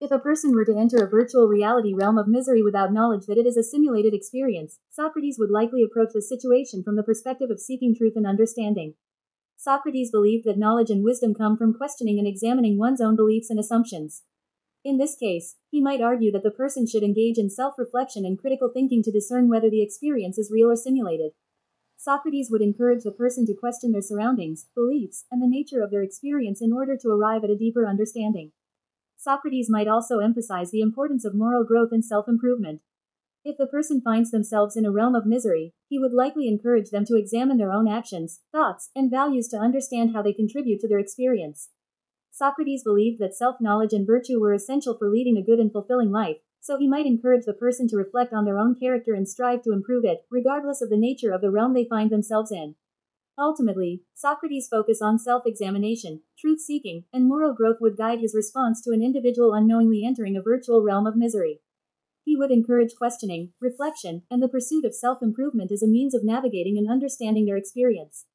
If a person were to enter a virtual reality realm of misery without knowledge that it is a simulated experience, Socrates would likely approach the situation from the perspective of seeking truth and understanding. Socrates believed that knowledge and wisdom come from questioning and examining one's own beliefs and assumptions. In this case, he might argue that the person should engage in self reflection and critical thinking to discern whether the experience is real or simulated. Socrates would encourage the person to question their surroundings, beliefs, and the nature of their experience in order to arrive at a deeper understanding. Socrates might also emphasize the importance of moral growth and self improvement. If the person finds themselves in a realm of misery, he would likely encourage them to examine their own actions, thoughts, and values to understand how they contribute to their experience. Socrates believed that self knowledge and virtue were essential for leading a good and fulfilling life, so he might encourage the person to reflect on their own character and strive to improve it, regardless of the nature of the realm they find themselves in. Ultimately, Socrates' focus on self examination, truth seeking, and moral growth would guide his response to an individual unknowingly entering a virtual realm of misery. He would encourage questioning, reflection, and the pursuit of self improvement as a means of navigating and understanding their experience.